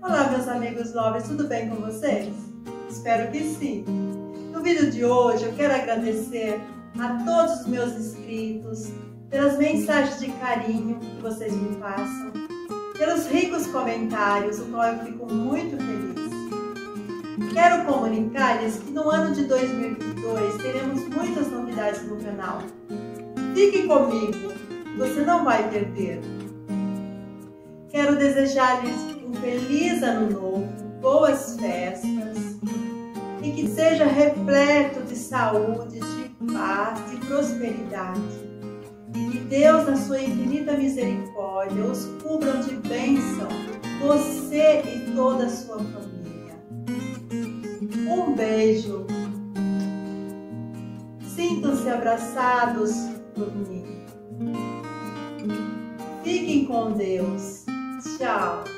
Olá, meus amigos lovers, tudo bem com vocês? Espero que sim. No vídeo de hoje eu quero agradecer a todos os meus inscritos pelas mensagens de carinho que vocês me passam, pelos ricos comentários, o qual eu fico muito feliz. Quero comunicar-lhes que no ano de 2022 teremos muitas novidades no canal. Fique comigo, você não vai perder. Quero desejar-lhes um feliz ano novo, boas festas e que seja repleto de saúde, de paz, de prosperidade. E que Deus, na sua infinita misericórdia, os cubram de bênção, você e toda a sua família. Um beijo. Sintam-se abraçados Fiquem com Deus. Tchau.